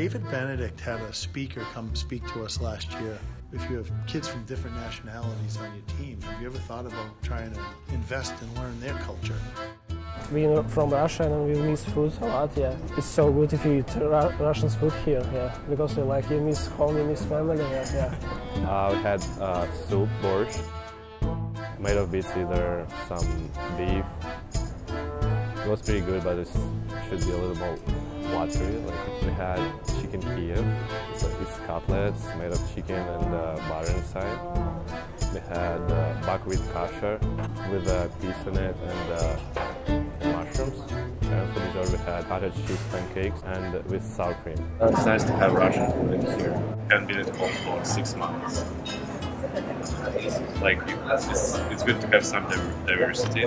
David Benedict had a speaker come speak to us last year. If you have kids from different nationalities on your team, have you ever thought about trying to invest and learn their culture? Being from Russia and we miss food a lot, yeah. It's so good if you eat Ru- Russian food here, yeah. Because like you miss home, you miss family, yeah. yeah. Uh, we had uh, soup, borscht, made of beets, either some beef. It was pretty good, but it should be a little more watery. Like we had chicken Kiev, it's, it's cutlets made of chicken and uh, butter inside. We had uh, buckwheat kasha with uh, peas in it and, uh, and mushrooms. And for dessert we had cottage cheese pancakes and with sour cream. It's nice to have Russian food here. I haven't been at home for six months. Like it's, it's good to have some diversity.